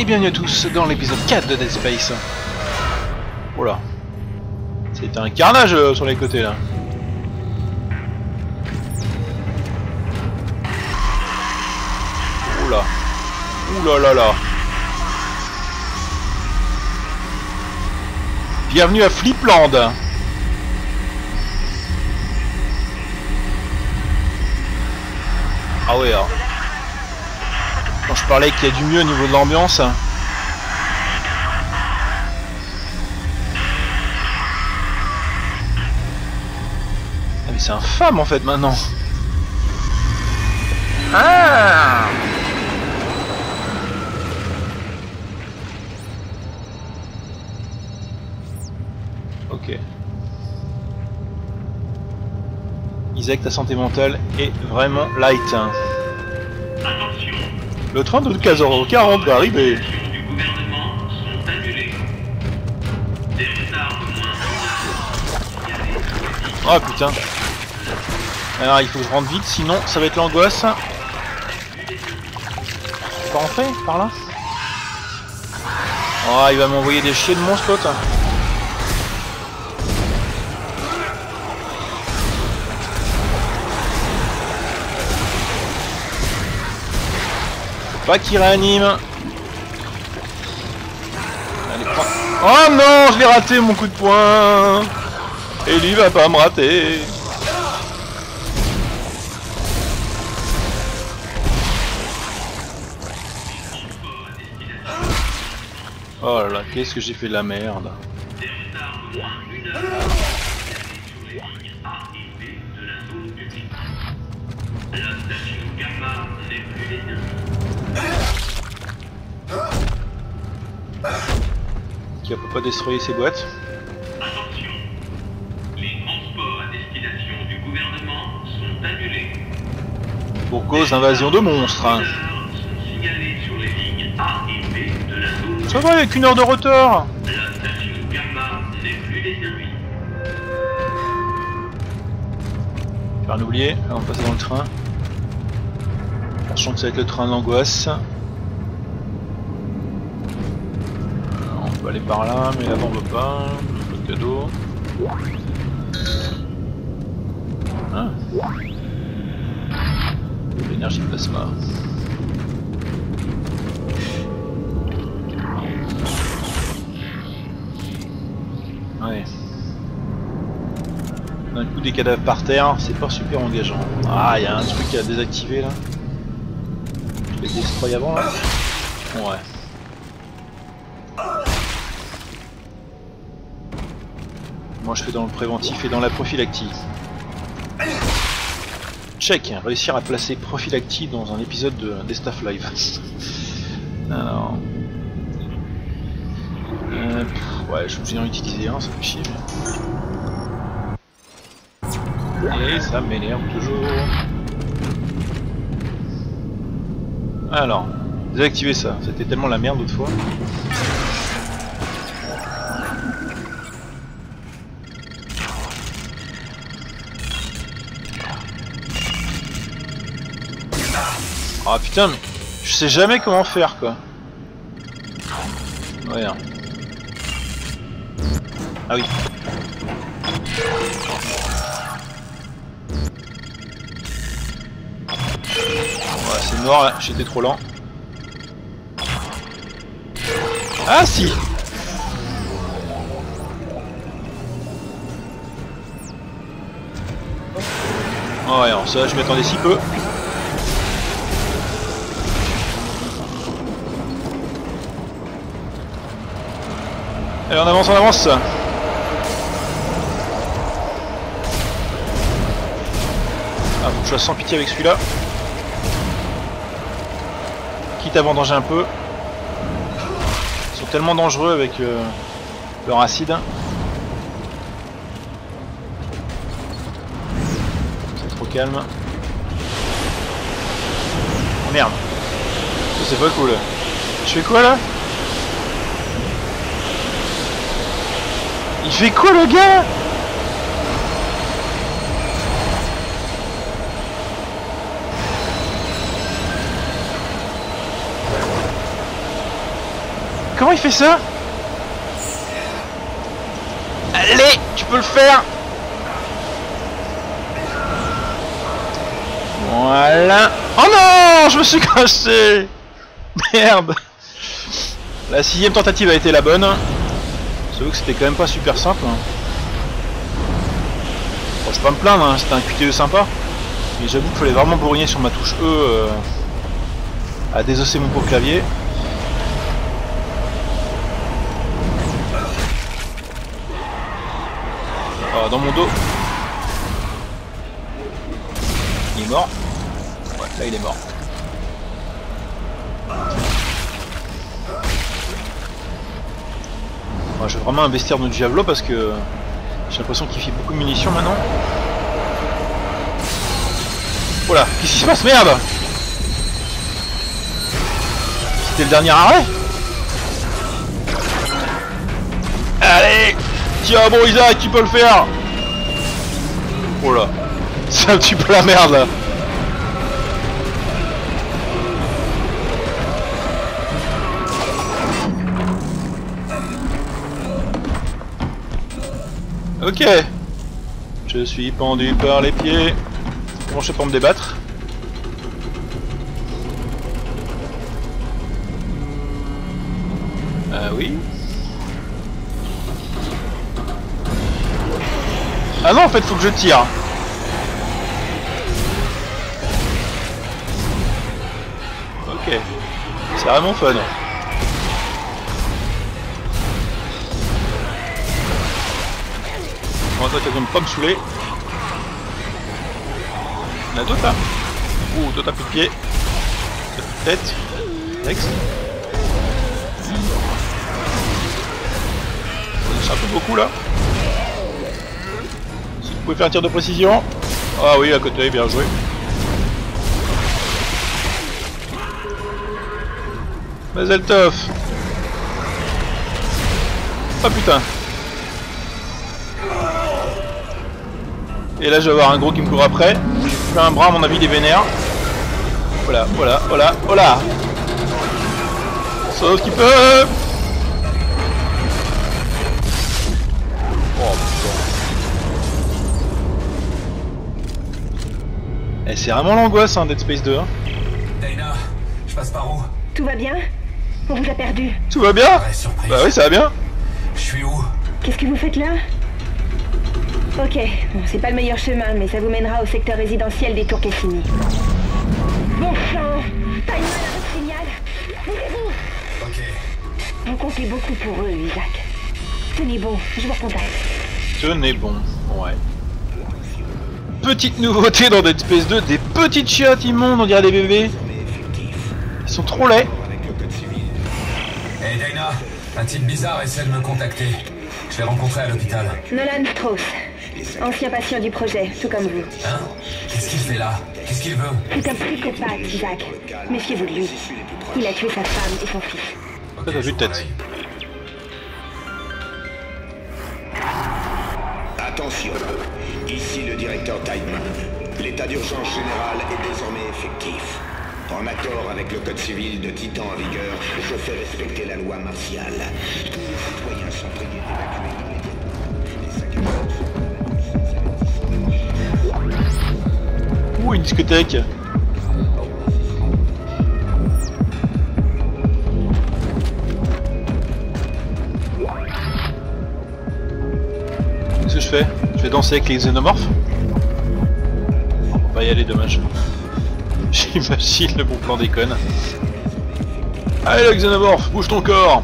Et bienvenue à tous dans l'épisode 4 de Dead Space. Oh là. C'est un carnage euh, sur les côtés là. Oula. Oula là là. Bienvenue à Flipland. Ah ouais alors. Je parlais qu'il y a du mieux au niveau de l'ambiance. Ah mais c'est infâme en fait maintenant. Ah Ok. Isaac, ta santé mentale est vraiment light. Le train de 15h40 va arriver. heure. Oh putain. Alors il faut que je rentre vite, sinon ça va être l'angoisse. Pas rentrer par là? Oh il va m'envoyer des chiens de monstres l'autre. Pas qu'il réanime. Oh non, je l'ai raté mon coup de poing. Et lui va pas me rater. Oh là là, qu'est-ce que j'ai fait de la merde. Qui peut pas destroyer ces boîtes. Attention, les transports à destination du gouvernement sont annulés. Pour cause d'invasion de monstres. hein. Sont signalées sur les lignes A et B de la zone Ça va, avec une heure de retard. La station Gamma n'est plus desservie. Faire un oublier, on va passer dans le train. Sachant que ça va être le train d'angoisse. On aller par là, mais là-bas on veut pas. De cadeau. Ah. L'énergie plasma. Ouais. D'un coup des cadavres par terre, c'est pas super engageant. Ah, il y a un truc à désactiver là. Je l'ai destroy avant là Ouais. Moi je fais dans le préventif et dans la prophylactie. Check, réussir à placer prophylactie dans un épisode de des Staff Live. Alors. Euh, ouais, je obligé d'en utiliser un, ça fait chier. et ça m'énerve toujours. Alors, désactiver ça. C'était tellement la merde l'autre Ah putain, mais je sais jamais comment faire quoi. Ouais. hein. Ah oui. Ouais, c'est mort là, j'étais trop lent. Ah si Oh ouais, alors ça, je m'attendais si peu. Allez, on avance, on avance Ah, faut que je sois sans pitié avec celui-là. Quitte à vendanger un peu. Ils sont tellement dangereux avec euh, leur acide. C'est trop calme. Oh, merde. C'est pas cool. Je fais quoi là? Il fait quoi le gars? Comment il fait ça? Allez, tu peux le faire. Voilà. Oh non Je me suis cassé. Merde. La sixième tentative a été la bonne. J'avoue que c'était quand même pas super simple. hein. Bon, je peux pas me plaindre, hein, c'était un QTE sympa. Mais j'avoue qu'il fallait vraiment bourriner sur ma touche E euh, à désosser mon pauvre clavier. Ah, dans mon dos. Il est mort. Là il est mort. Je vais vraiment investir dans le Diablo parce que j'ai l'impression qu'il fait beaucoup de munitions maintenant. Voilà, qu'est-ce qui se passe Merde? C'était le dernier arrêt? Allez Tiens bon Isaac, tu peux le faire. Oh là C'est un petit peu la merde là Ok. Je suis pendu par les pieds. Comment je fais pour me débattre Ah oui. Ah non en fait faut que je tire. Ok. C'est vraiment fun Bon toi t'as comme pas me saouler Il a d'autres là Ouh toi t'as plus de pied. De tête Next un peu beaucoup là. Si vous pouvez faire un tir de précision. Ah oui à côté bien joué. Mazel tov Ah putain Et là je vais avoir un gros qui me court après. Je fais un bras à mon avis des vénères. Voilà, voilà, voilà, voilà Sauf qu'il peut Oh putain. Eh, c'est vraiment l'angoisse hein, Dead Space 2. hein. Dana, je passe par où? Tout va bien? On vous a perdu. Tout va bien? Bah oui, ça va bien. Je suis où? Qu'est-ce que vous faites là? Ok, bon, c'est pas le meilleur chemin, mais ça vous mènera au secteur résidentiel des Tours Cassini. Bon sang Pas une mal à votre signal Bougez-vous Ok. Vous comptez beaucoup pour eux, Isaac. Tenez bon, je vous recontacte. Tenez bon, ouais. Petite nouveauté dans Dead Space 2, des petites chiottes immondes, on dirait des bébés. Ils sont trop laids. Hey Dana, un type bizarre essaie de me contacter. Je l'ai rencontré à l'hôpital. Nolan Strauss, ancien patient du projet, tout comme vous. Hein Qu'est-ce qu'il fait là Qu'est-ce qu'il veut C'est un psychopathe, Isaac. Méfiez-vous de lui. Il a tué sa femme et son fils. Ça, t'as vu de tête. Attention, ici le directeur Tideman. L'état d'urgence général est désormais effectif. En accord avec le code civil de Titan en vigueur, je fais respecter la loi martiale. Tous les citoyens sont priés d'évacuer discothèque. Qu'est-ce que je fais? Je vais danser avec les xénomorphes? On va pas y aller, dommage. J'imagine le bon plan déconne. Allez le xénomorphe, bouge ton corps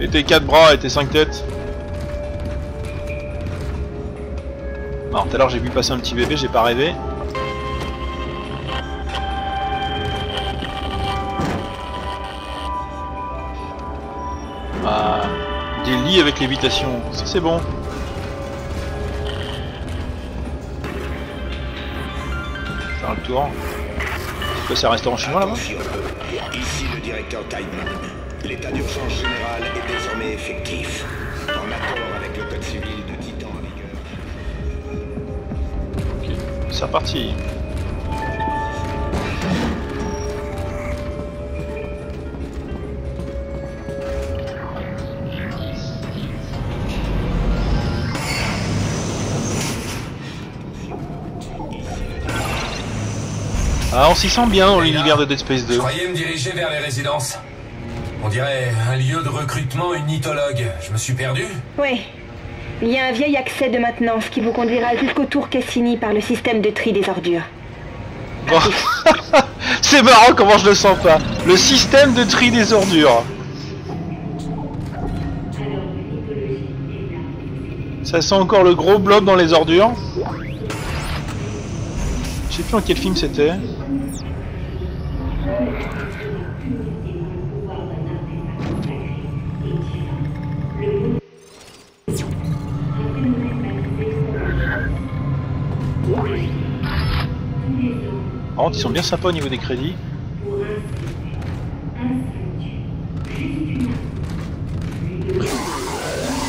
Et tes quatre bras et tes cinq têtes. Alors tout à l'heure j'ai vu passer un petit bébé, j'ai pas rêvé. Lits avec lévitation, ça c'est bon. Faire le tour. C'est quoi, c'est un restaurant chinois là-bas? Attention, ici le directeur Tideman. L'état d'urgence général est désormais effectif. En accord avec le code civil de Titan en vigueur. Ok, c'est reparti. Ah, on s'y sent bien dans l'univers de Dead Space Je 2. croyais me diriger vers les résidences. On dirait un lieu de recrutement unitologue. Je me suis perdu Oui. Il y a un vieil accès de maintenance qui vous conduira jusqu'au tour Cassini par le système de tri des ordures. Bon. C'est marrant comment je le sens pas. Le système de tri des ordures. Ça sent encore le gros blob dans les ordures. Je sais plus en quel film c'était. Par contre, ils sont bien sympas au niveau des crédits.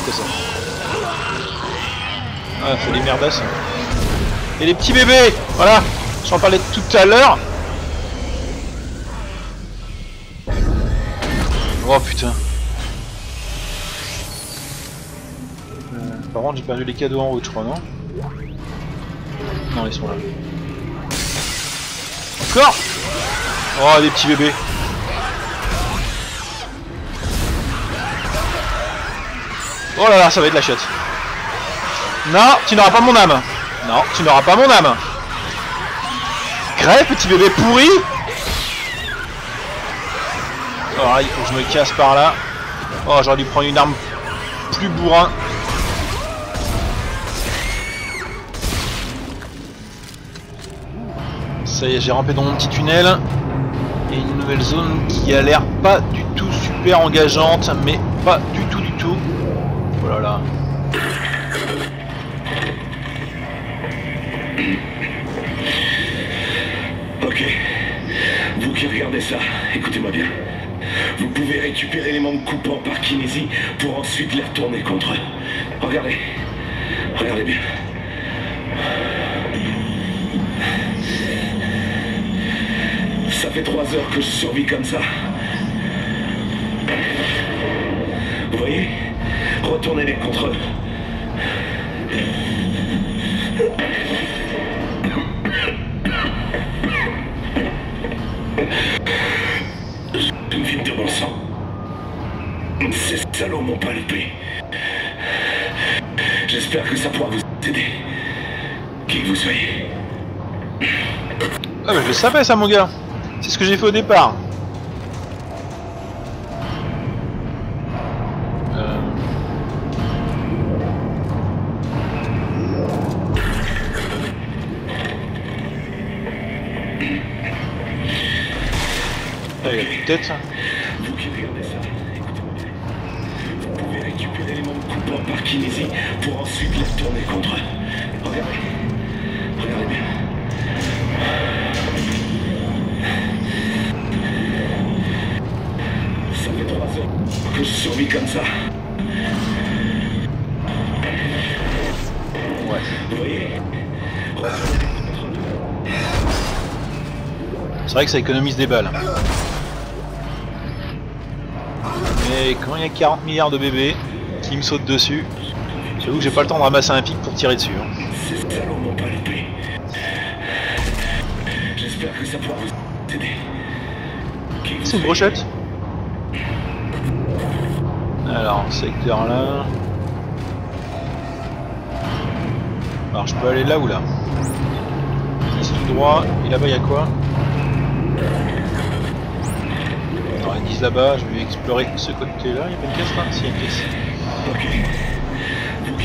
C'est ça. Ah, faut des merdasses. Et les petits bébés Voilà J'en parlais tout à l'heure. Oh putain. Euh, par contre, j'ai perdu les cadeaux en route, je crois, non? Non, ils sont là. Encore? Oh, des petits bébés. Oh là là, ça va être la chiotte. Non, tu n'auras pas mon âme. Non, tu n'auras pas mon âme. Crève, petit bébé pourri. Oh, il faut que je me casse par là. Oh, j'aurais dû prendre une arme plus bourrin. Ça y est, j'ai rampé dans mon petit tunnel. Et une nouvelle zone qui a l'air pas du tout super engageante, mais pas du tout regardez ça, écoutez-moi bien. Vous pouvez récupérer les membres coupants par kinésie pour ensuite les retourner contre eux. Regardez. Regardez bien. Ça fait trois heures que je survis comme ça. Vous voyez? Retournez-les contre eux. Ces salauds m'ont pas loupé. J'espère que ça pourra vous aider. Qui que vous soyez. Ah bah je le savais ça mon gars C'est ce que j'ai fait au départ Euh, Ah. Vous qui regardez ça, écoutez-moi bien. Vous pouvez récupérer les membres coupants par kinésie pour les retourner contre eux. Regardez. Regardez bien. Ça fait trois heures que je survis comme ça. Ouais. Vous voyez? C'est vrai que ça économise des balles. Mais quand il y a 40 milliards de bébés qui me sautent dessus, j'avoue que j'ai pas le temps de ramasser un pic pour tirer dessus. hein. C'est une brochette Alors, secteur là. Alors, je peux aller là ou là? 10 tout droit, et là-bas il y a quoi? Alors, ils là-bas, je vais explorer ce côté-là, il y a pas une caisse là Si, il y a une caisse.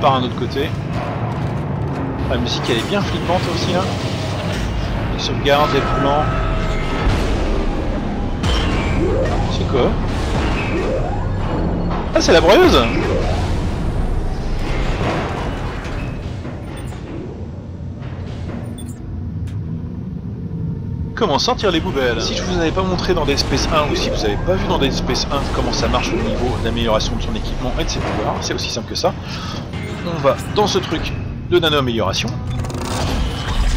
par un autre côté. La musique elle est bien flippante aussi là. Les sauvegardes, les plans. C'est quoi? Ah c'est la broyeuse comment sortir les poubelles? Si je vous avais pas montré dans Dead Space 1 ou si vous avez pas vu dans Dead Space 1 comment ça marche au niveau d'amélioration de son équipement et de ses pouvoirs, c'est aussi simple que ça. On va dans ce truc de nano-amélioration.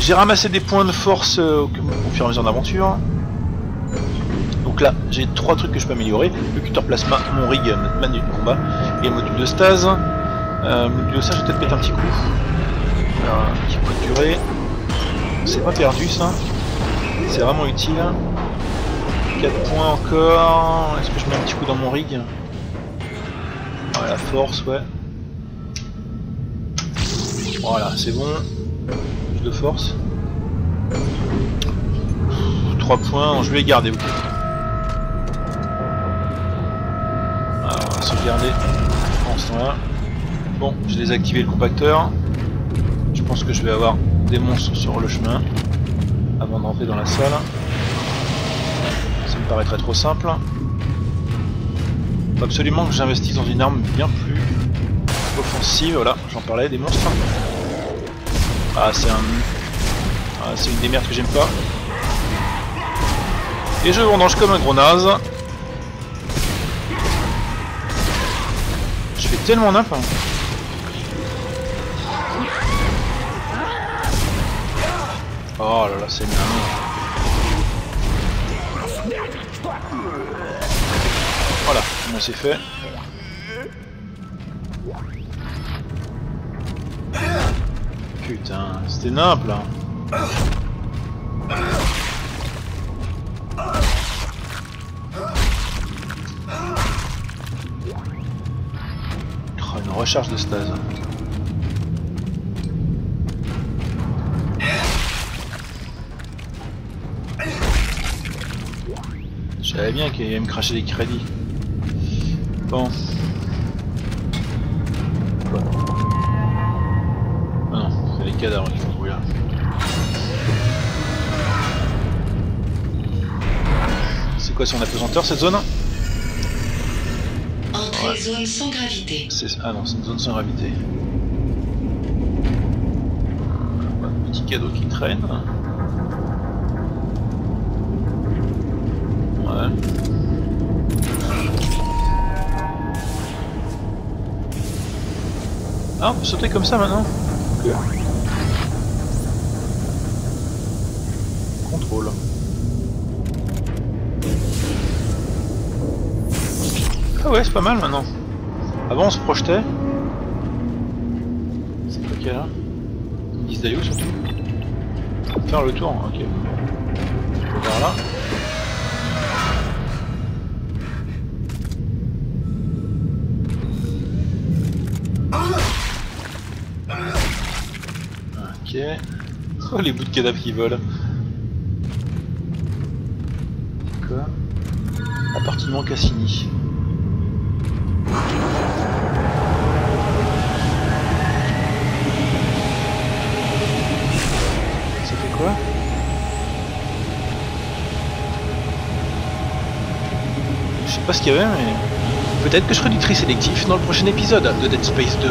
J'ai ramassé des points de force euh, au, fur et à mesure d'aventure. Donc là, j'ai trois trucs que je peux améliorer. Le cutter plasma, mon rig, notre manuel de combat et le module de stase. Euh, le module de stase, je vais peut-être mettre un petit coup. Un petit coup de durée. C'est pas perdu ça. C'est vraiment utile. 4 points encore. Est-ce que je mets un petit coup dans mon rig? Ouais, la force, ouais. Voilà, c'est bon. Plus de force. 3 points, je vais les garder, ok. Alors, on va sauvegarder en ce temps-là. Bon, j'ai désactivé le compacteur. Je pense que je vais avoir des monstres sur le chemin avant d'entrer dans la salle. Ça me paraîtrait trop simple. Faut absolument que j'investisse dans une arme bien plus offensive. Voilà, j'en parlais, des monstres. Ah, c'est un... Ah, c'est une des merdes que j'aime pas. Et je vendange comme un gros naze. Je fais tellement nimp. hein. Oh là là, c'est une Voilà, moi c'est fait. Putain, c'était nimp là. Oh, une recharge de stase. Je savais bien qu'il allait me cracher des crédits. Bon. C'est quoi son apesanteur cette zone Entrée Ouais. zone sans gravité. C'est- Ah non, c'est une zone sans gravité. Un petit cadeau qui traîne. Ouais. Ah, on peut sauter comme ça maintenant Ok. Ah ouais, c'est pas mal maintenant. Avant on se projetait. C'est quoi qu'il y a là Une liste d'ailleurs surtout. Faire le tour, ok. Je peux vers là. Ok. Oh les bouts de cadavres qui volent. C'est quoi Cassini. Ça fait quoi? Je sais pas ce qu'il y avait, mais... Peut-être que je ferai du tri sélectif dans le prochain épisode de Dead Space 2.